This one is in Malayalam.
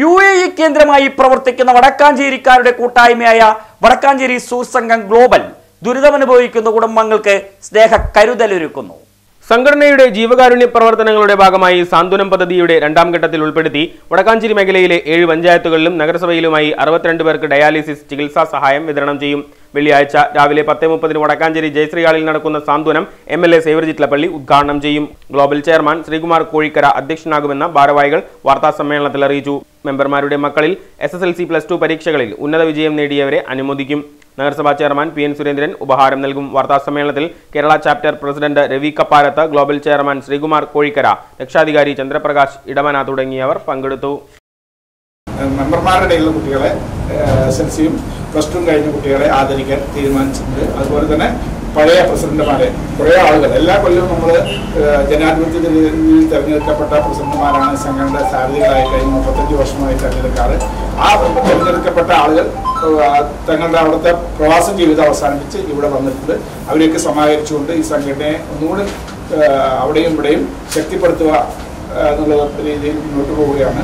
യു എ ഇ കേന്ദ്രമായി പ്രവർത്തിക്കുന്ന വടക്കാഞ്ചേരിക്കാരുടെ കൂട്ടായ്മയായ വടക്കാഞ്ചേരി സൂസംഘം ഗ്ലോബൽ ദുരിതമനുഭവിക്കുന്ന കുടുംബങ്ങൾക്ക് സ്നേഹ കരുതലൊരുക്കുന്നു. സംഘടനയുടെ ജീവകാരുണ്യ പ്രവർത്തനങ്ങളുടെ ഭാഗമായി സാന്ത്വനം പദ്ധതിയുടെ രണ്ടാം ഘട്ടത്തിൽ ഉൾപ്പെടുത്തി വടക്കാഞ്ചേരി മേഖലയിലെ ഏഴ് പഞ്ചായത്തുകളിലും നഗരസഭയിലുമായി അറുപത്തിരണ്ട് പേർക്ക് ഡയാലിസിസ് ചികിത്സാ സഹായം വിതരണം ചെയ്യും. വെള്ളിയാഴ്ച രാവിലെ പത്ത് മുപ്പതിന് വടക്കാഞ്ചേരി ജയശ്രീ ഹാളിൽ നടക്കുന്ന സാന്ത്വനം എം എൽ എ സേവർജിറ്റ്ലപ്പള്ളി ഉദ്ഘാടനം ചെയ്യും. ഗ്ലോബൽ ചെയർമാൻ ശ്രീകുമാർ കോഴിക്കര അധ്യക്ഷനാകുമെന്ന ഭാരവാഹികൾ വാർത്താസമ്മേളനത്തിൽ അറിയിച്ചു. മെമ്പർമാരുടെ മക്കളിൽ S S L C plus two പരീക്ഷകളിൽ ഉന്നത വിജയം നേടിയവരെ അനുമോദിക്കും. നഗരസഭാ ചെയർമാൻ പി എൻ സുരേന്ദ്രൻ ഉപഹാരം നൽകും. വാർത്താസമ്മേളനത്തിൽ Kerala chapter president Ravi Kapparath global chairman Sreekumar Kozhikkara രക്ഷാധികാരി ചന്ദ്രപ്രകാശ് ഇടമന തുടങ്ങിയവർ പങ്കെടുത്തു. മെമ്പർമാരുടെ കുട്ടികളെ എസ് എൽ സിയും പ്ലസ് ടു കഴിഞ്ഞ കുട്ടികളെ ആദരിക്കാൻ തീരുമാനിച്ചിട്ടുണ്ട്. അതുപോലെ തന്നെ പഴയ പ്രസിഡന്റുമാരെ കുറേ ആളുകൾ. എല്ലാ കൊല്ലവും നമ്മൾ ജനാധിപത്യത്തിൽ തിരഞ്ഞെടുക്കപ്പെട്ട പ്രസിഡന്റുമാരാണ് സംഘടനയുടെ സാരഥികളായി കഴിഞ്ഞ മുപ്പത്തഞ്ച് വർഷമായി തിരഞ്ഞെടുക്കാറ്. ആ തിരഞ്ഞെടുക്കപ്പെട്ട ആളുകൾ തങ്ങളുടെ അവിടുത്തെ പ്രവാസ ജീവിതം അവസാനിപ്പിച്ച് ഇവിടെ വന്നിട്ടുണ്ട്. അവരെയൊക്കെ സമാഹരിച്ചുകൊണ്ട് ഈ സംഘടനയെ ഒന്നുകൂടി അവിടെയും ഇവിടെയും ശക്തിപ്പെടുത്തുക എന്നുള്ള രീതിയിൽ മുന്നോട്ട് പോവുകയാണ്.